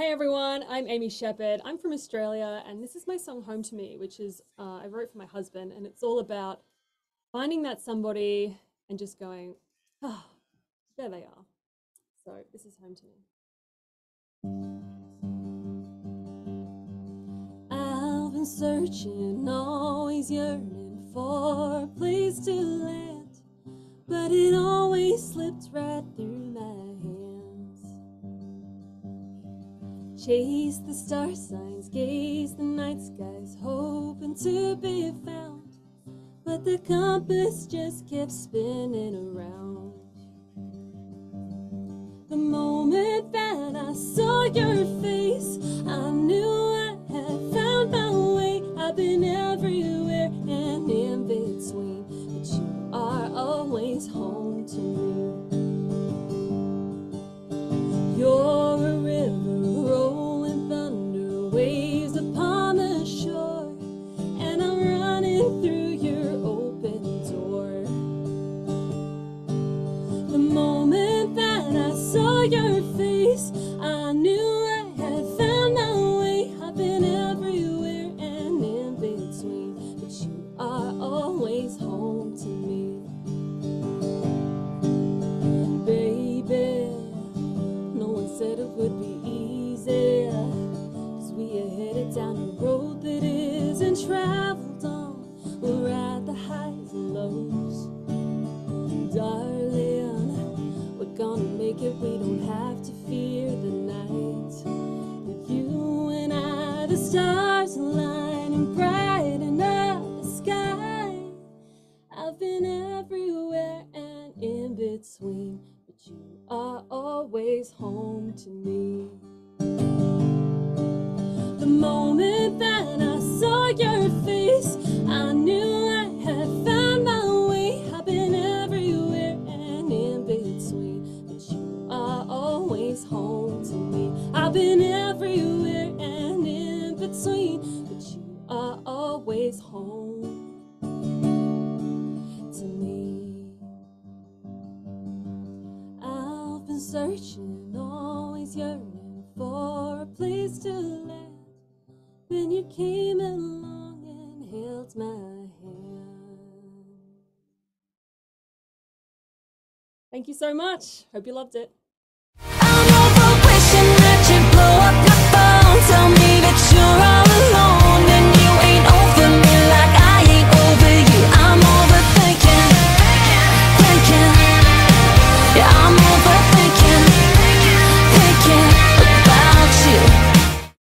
Hey everyone, I'm Amy Sheppard. I'm from Australia, and this is my song Home to Me, which is uh, I wrote for my husband, and it's all about finding that somebody and just going, oh, there they are. So this is Home to Me. I've been searching, always yearning for a place to land, but it always slipped right through Chase the star signs, gaze the night skies, hoping to be found. But the compass just kept spinning around. The moment that I saw your face, I knew I had found my way. I've been everywhere and in between, but you are always home to me. Waves upon the shore, and I'm running through your open door. The moment that I saw your face, I knew I had found my way. I've been everywhere and in between, but you are always home to me. Baby, no one said it would be easy. Darling, we're gonna make it. We don't have to fear the night. With you and I, the stars align and brighten up the sky. I've been everywhere and in between, but you are always home to me. The moment I've been everywhere and in between, but you are always home to me. I've been searching, always yearning for a place to land. Then you came along and held my hand. Thank you so much. Hope you loved it.